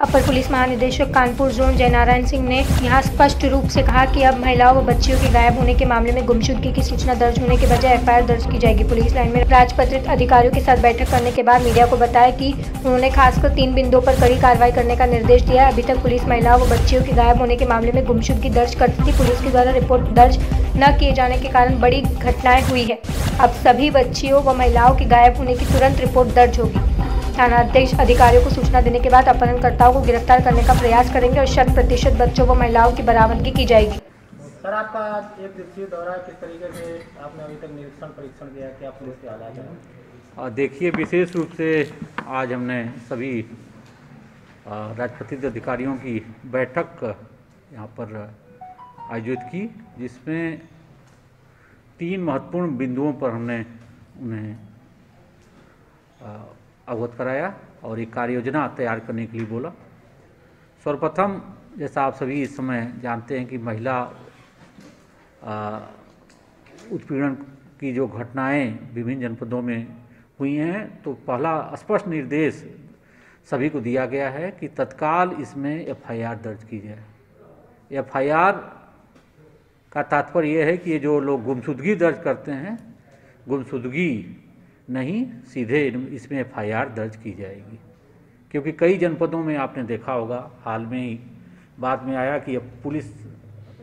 अपर police महानिदेशक Kanpur zone Jainarayan Singh ने यहाँ स्पष्ट रूप से कहा कि अब महिलाओं व बच्चियों के गायब होने के मामले में गुमशुदगी की सूचना दर्ज होने के बजाय एफआईआर दर्ज की जाएगी। पुलिस लाइन में राजपत्रित अधिकारियों के साथ बैठक करने के बाद मीडिया को बताया कि उन्होंने खासकर तीन बिंदुओं पर कड़ी कार्रवाई करने का निर्देश दिया अभी तक पुलिस महिलाओं व बच्चियों के गायब होने के मामले में गुमशुदगी दर्ज करती थी पुलिस के द्वारा रिपोर्ट दर्ज न किए जाने के कारण बड़ी घटनाएँ हुई है। अब सभी बच्चियों व महिलाओं के गायब होने की तुरंत रिपोर्ट दर्ज होगी। थानाध्यक्ष अधिकारियों को सूचना देने के बाद अपहरणकर्ताओं को गिरफ़्तार करने का प्रयास करेंगे और शत प्रतिशत बच्चों व महिलाओं की बरामदगी की जाएगी। सर आपका एक दिवसीय दौरा किस तरीके से आपने अभी तक निरीक्षण परीक्षण किया क्या पुलिस के हालात हैं? आ, देखिए विशेष रूप से आज हमने सभी राजपत्रित अधिकारियों की बैठक यहाँ पर आयोजित की जिसमें तीन महत्वपूर्ण बिंदुओं पर हमने उन्हें अवगत कराया और एक कार्य योजना तैयार करने के लिए बोला। सर्वप्रथम, जैसा आप सभी इस समय जानते हैं कि महिला उत्पीड़न की जो घटनाएँ विभिन्न जनपदों में हुई हैं तो पहला स्पष्ट निर्देश सभी को दिया गया है कि तत्काल इसमें एफआईआर दर्ज की जाए। एफआईआर का तात्पर्य यह है कि ये जो लोग गुमशुदगी दर्ज करते हैं, गुमशुदगी नहीं, सीधे इसमें एफआईआर दर्ज की जाएगी। क्योंकि कई जनपदों में आपने देखा होगा, हाल में ही बाद में आया कि अब पुलिस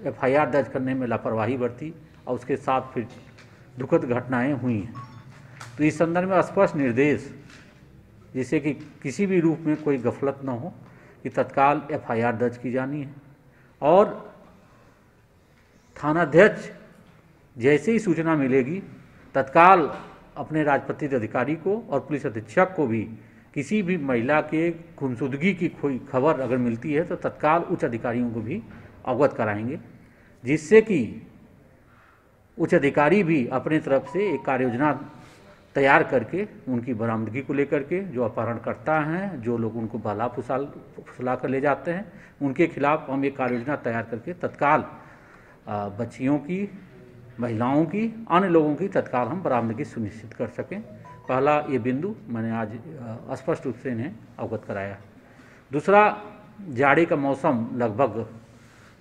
एफआईआर दर्ज करने में लापरवाही बरती और उसके साथ फिर दुखद घटनाएँ हुई हैं। तो इस संदर्भ में स्पष्ट निर्देश जिससे कि किसी भी रूप में कोई गफलत न हो कि तत्काल एफआईआर दर्ज की जानी है। और थानाध्यक्ष जैसे ही सूचना मिलेगी, तत्काल अपने राजपत्रित अधिकारी को और पुलिस अधीक्षक को भी। किसी भी महिला के गुमशुदगी की कोई खबर अगर मिलती है तो तत्काल उच्च अधिकारियों को भी अवगत कराएँगे, जिससे कि उच्च अधिकारी भी अपने तरफ़ से एक कार्य योजना तैयार करके, उनकी बरामदगी को लेकर के, जो अपहरणकर्ता हैं, जो लोग उनको बाला फुसाल, फुसला कर ले जाते हैं, उनके खिलाफ हम एक कार्य योजना तैयार करके तत्काल बच्चियों की महिलाओं की, अन्य लोगों की तत्काल हम बरामदगी सुनिश्चित कर सकें। पहला ये बिंदु मैंने आज स्पष्ट रूप से इन्हें अवगत कराया। दूसरा, जाड़े का मौसम लगभग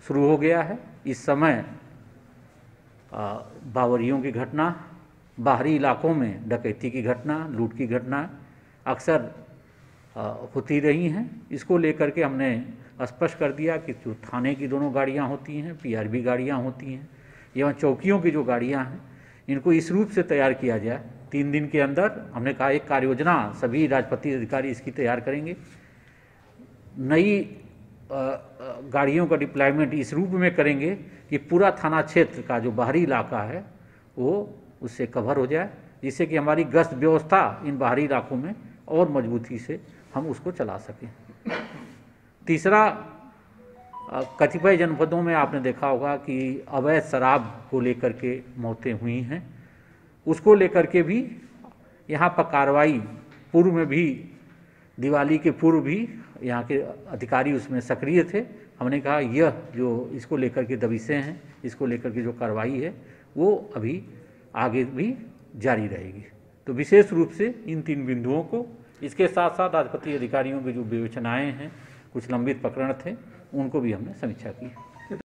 शुरू हो गया है। इस समय बावरियों की घटना, बाहरी इलाकों में डकैती की घटना, लूट की घटना अक्सर होती रही हैं। इसको लेकर के हमने स्पष्ट कर दिया कि जो थाने की दोनों गाड़ियाँ होती हैं, पीआरबी गाड़ियाँ होती हैं एवं चौकियों की जो गाड़ियाँ हैं, इनको इस रूप से तैयार किया जाए। तीन दिन के अंदर हमने कहा, एक कार्य योजना सभी राजपति अधिकारी इसकी तैयार करेंगे। नई गाड़ियों का डिप्लॉयमेंट इस रूप में करेंगे कि पूरा थाना क्षेत्र का जो बाहरी इलाका है, वो उससे कवर हो जाए, जिससे कि हमारी गश्त व्यवस्था इन बाहरी इलाकों में और मजबूती से हम उसको चला सकें। तीसरा कतिपय जनपदों में आपने देखा होगा कि अवैध शराब को लेकर के मौतें हुई हैं। उसको लेकर के भी यहाँ पर कार्रवाई पूर्व में भी, दिवाली के पूर्व भी यहाँ के अधिकारी उसमें सक्रिय थे। हमने कहा, यह जो इसको लेकर के दबिशें हैं, इसको लेकर के जो कार्रवाई है, वो अभी आगे भी जारी रहेगी। तो विशेष रूप से इन तीन बिंदुओं को, इसके साथ साथ राजपत्रित अधिकारियों के जो विवेचनाएँ हैं, कुछ लंबित प्रकरण थे उनको भी हमने समीक्षा की